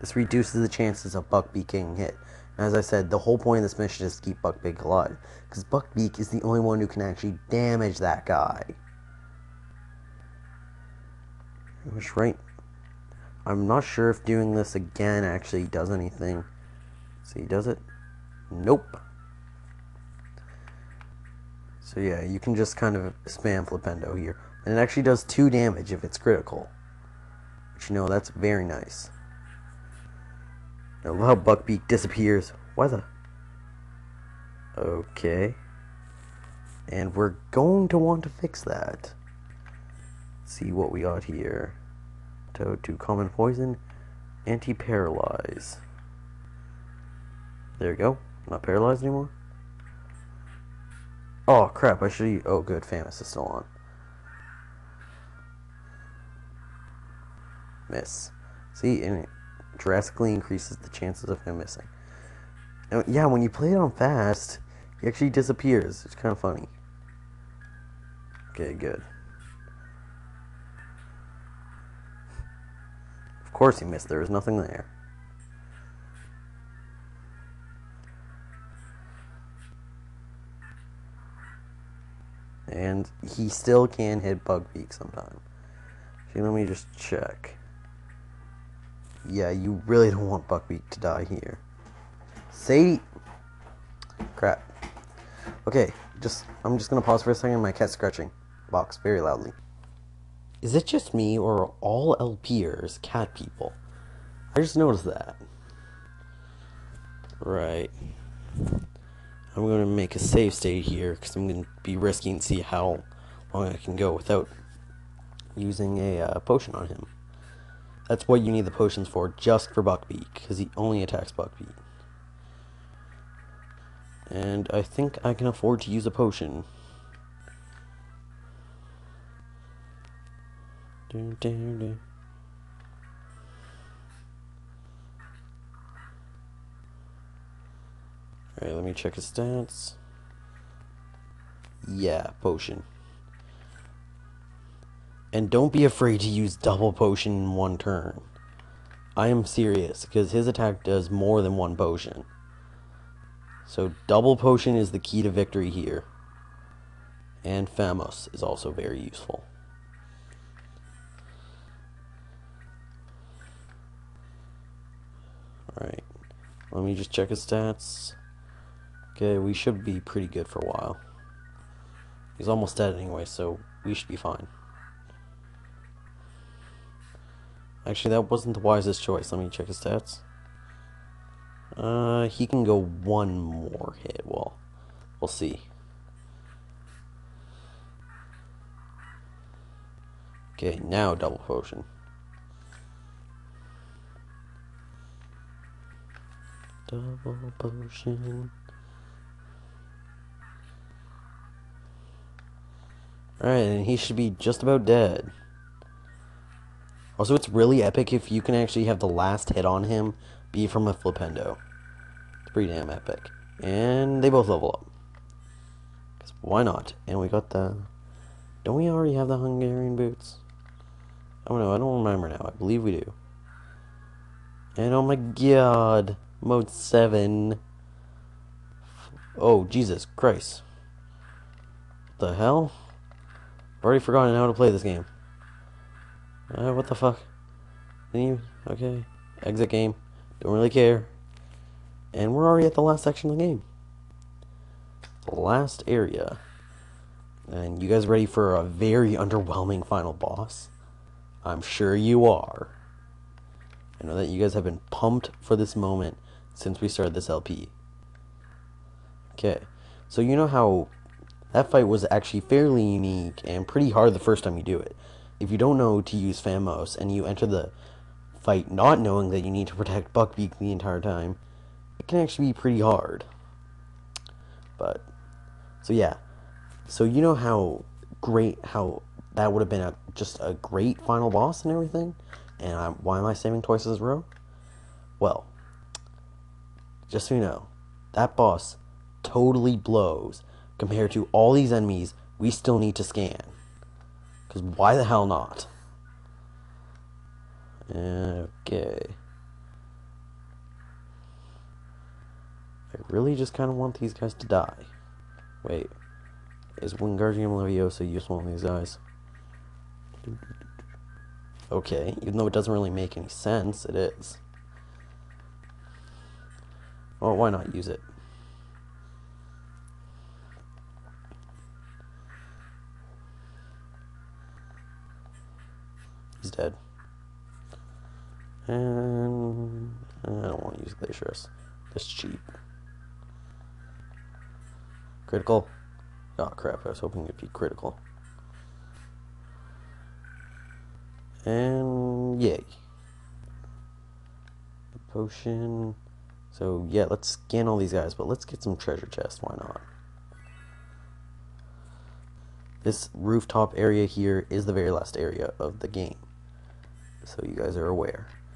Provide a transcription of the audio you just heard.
This reduces the chances of Buckbeak getting hit. And as I said, the whole point of this mission is to keep Buckbeak alive. Because Buckbeak is the only one who can actually damage that guy. Which, right? I'm not sure if doing this again actually does anything. See, does it? Nope. So yeah, you can just kind of spam Flipendo here. And it actually does 2 damage if it's critical. Which, you know, that's very nice. I love how Buckbeak disappears. Why the... Okay. And we're going to want to fix that. Let's see what we got here. Toad to common poison, anti-paralyze. There you go. Not paralyzed anymore. Oh crap! I should. Oh, good. Famos is still on. Miss. See, and drastically increases the chances of him missing. And yeah, when you play it on fast, he actually disappears. It's kind of funny. Okay, good. Of course he missed. There was nothing there. And he still can hit Buckbeak sometime. See, let me just check. Yeah, you really don't want Buckbeak to die here. Sadie! Crap. Okay, just I'm just gonna pause for a second. My cat's scratching box very loudly. Is it just me, or are all LPers cat people? I just noticed that. Right. I'm to make a save state here because I'm to be risking and see how long I can go without using a uh, potion on him. That's what you need the potions for, just for Buckbeak, because he only attacks Buckbeak. And I think I can afford to use a potion. Dun, dun, dun. Alright, let me check his stats. Yeah, potion. And don't be afraid to use double potion in one turn. I am serious, because his attack does more than one potion. So double potion is the key to victory here. And Famos is also very useful. Alright, let me just check his stats. Okay, we should be pretty good for a while. He's almost dead anyway, so we should be fine. Actually, that wasn't the wisest choice. Let me check his stats. Uh, he can go one more hit. Well, we'll see. Okay, now double potion. Double potion. Alright, and he should be just about dead. Also, it's really epic if you can actually have the last hit on him be from a Flipendo. It's pretty damn epic. And they both level up. Because why not? And we got the... Don't we already have the Hungarian boots? I don't know, I don't remember now. I believe we do. And oh my god, mode 7. Oh, Jesus Christ. What the hell? I've already forgotten how to play this game. Uh, what the fuck? you? Okay. Exit game. Don't really care. And we're already at the last section of the game. The last area. And you guys ready for a very underwhelming final boss? I'm sure you are. I know that you guys have been pumped for this moment since we started this LP. Okay. So you know how that fight was actually fairly unique and pretty hard the first time you do it. If you don't know to use Famos and you enter the fight not knowing that you need to protect Buckbeak the entire time, it can actually be pretty hard. But, so yeah. So you know how great, how that would have been a, just a great final boss and everything? And I'm, why am I saving twice as row? Well, just so you know, that boss totally blows compared to all these enemies we still need to scan. Because why the hell not? Okay. I really just kind of want these guys to die. Wait. Is Wingardium Leviosa useful on these guys? Okay, even though it doesn't really make any sense, it is. Well, why not use it? He's dead. And I don't want to use Glacius. That's cheap. Critical. Oh crap, I was hoping it'd be critical. And yay. The potion. So yeah, let's scan all these guys, but let's get some treasure chests, why not? This rooftop area here is the very last area of the game. So you guys are aware.